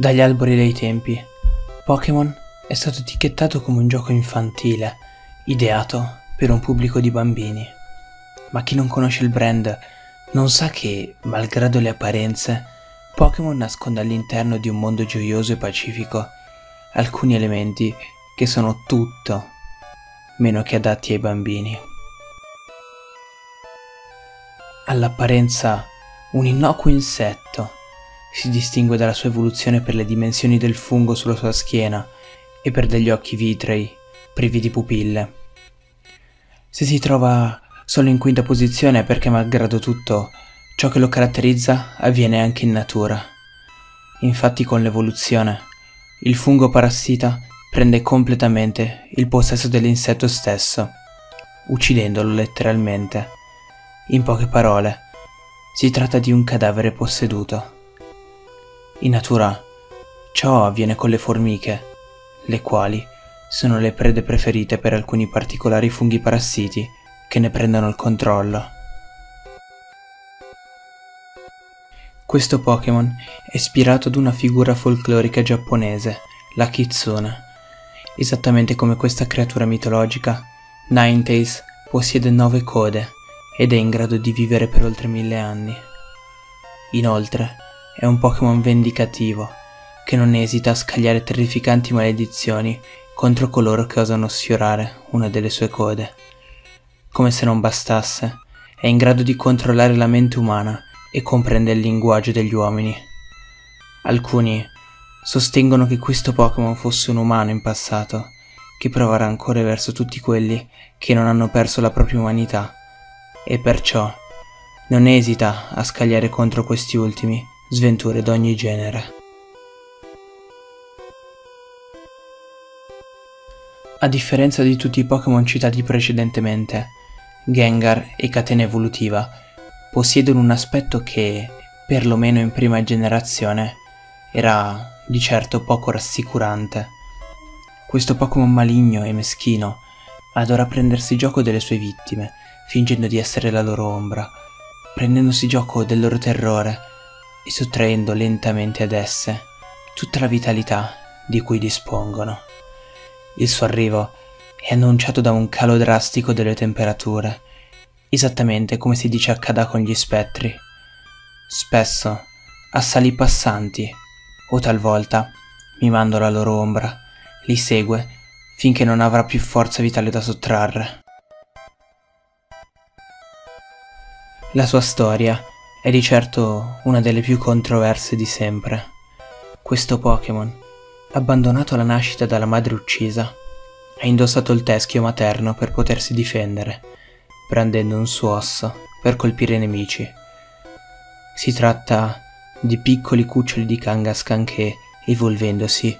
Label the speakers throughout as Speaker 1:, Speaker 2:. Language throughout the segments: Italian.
Speaker 1: Dagli albori dei tempi, Pokémon è stato etichettato come un gioco infantile, ideato per un pubblico di bambini. Ma chi non conosce il brand non sa che, malgrado le apparenze, Pokémon nasconde all'interno di un mondo gioioso e pacifico alcuni elementi che sono tutto meno che adatti ai bambini. All'apparenza un innocuo insetto si distingue dalla sua evoluzione per le dimensioni del fungo sulla sua schiena e per degli occhi vitrei, privi di pupille. Se si trova solo in quinta posizione è perché malgrado tutto ciò che lo caratterizza avviene anche in natura. Infatti con l'evoluzione il fungo parassita prende completamente il possesso dell'insetto stesso, uccidendolo letteralmente. In poche parole, si tratta di un cadavere posseduto. In natura ciò avviene con le formiche, le quali sono le prede preferite per alcuni particolari funghi parassiti che ne prendono il controllo. Questo Pokémon è ispirato ad una figura folclorica giapponese, la Kitsune. Esattamente come questa creatura mitologica, Ninetales possiede nove code ed è in grado di vivere per oltre mille anni. Inoltre, è un Pokémon vendicativo, che non esita a scagliare terrificanti maledizioni contro coloro che osano sfiorare una delle sue code. Come se non bastasse, è in grado di controllare la mente umana e comprende il linguaggio degli uomini. Alcuni sostengono che questo Pokémon fosse un umano in passato, che provava rancore verso tutti quelli che non hanno perso la propria umanità, e perciò non esita a scagliare contro questi ultimi sventure d'ogni genere. A differenza di tutti i Pokémon citati precedentemente, Gengar e Catena Evolutiva possiedono un aspetto che, perlomeno in prima generazione, era di certo poco rassicurante. Questo Pokémon maligno e meschino adora prendersi gioco delle sue vittime, fingendo di essere la loro ombra, prendendosi gioco del loro terrore e sottraendo lentamente ad esse tutta la vitalità di cui dispongono. Il suo arrivo è annunciato da un calo drastico delle temperature, esattamente come si dice accada con gli spettri. Spesso assali passanti o talvolta, mimando la loro ombra, li segue finché non avrà più forza vitale da sottrarre. La sua storia è di certo una delle più controverse di sempre. Questo Pokémon, abbandonato alla nascita dalla madre uccisa, ha indossato il teschio materno per potersi difendere, brandendo un suo osso per colpire i nemici. Si tratta di piccoli cuccioli di Kangaskhan che, evolvendosi,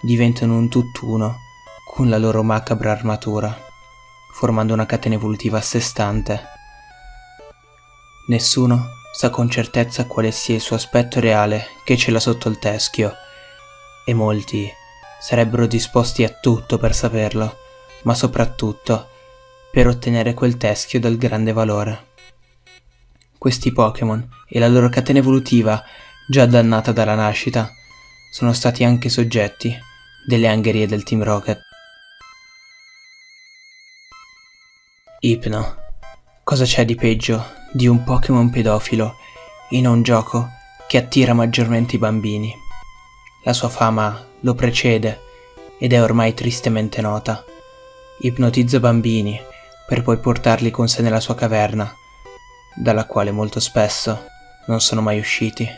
Speaker 1: diventano un tutt'uno con la loro macabra armatura, formando una catena evolutiva a sé stante. Nessuno sa con certezza quale sia il suo aspetto reale che cela sotto il teschio, e molti sarebbero disposti a tutto per saperlo, ma soprattutto per ottenere quel teschio dal grande valore. Questi Pokémon e la loro catena evolutiva, già dannata dalla nascita, sono stati anche soggetti delle angherie del Team Rocket. Ipno. Cosa c'è di peggio di un Pokémon pedofilo in un gioco che attira maggiormente i bambini. La sua fama lo precede ed è ormai tristemente nota. Ipnotizza bambini per poi portarli con sé nella sua caverna, dalla quale molto spesso non sono mai usciti.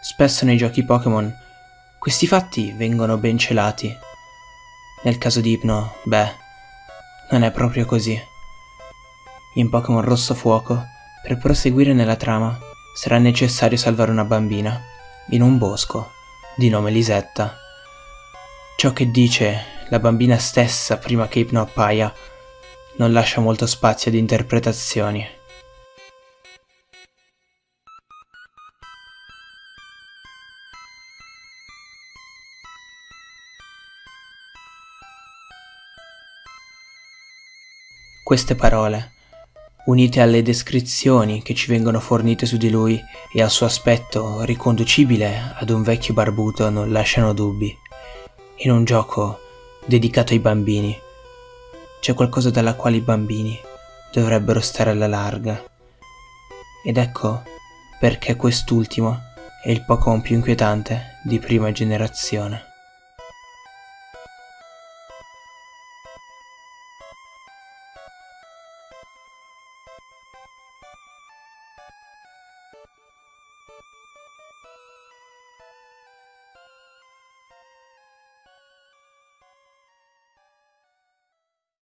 Speaker 1: Spesso nei giochi Pokémon questi fatti vengono ben celati. Nel caso di Ipno, beh, non è proprio così. In Pokémon Rosso Fuoco, per proseguire nella trama, sarà necessario salvare una bambina, in un bosco, di nome Lisetta. Ciò che dice la bambina stessa prima che Ipno appaia non lascia molto spazio ad interpretazioni. Queste parole unite alle descrizioni che ci vengono fornite su di lui e al suo aspetto riconducibile ad un vecchio barbuto, non lasciano dubbi. In un gioco dedicato ai bambini c'è qualcosa dalla quale i bambini dovrebbero stare alla larga. Ed ecco perché quest'ultimo è il Pokémon più inquietante di prima generazione.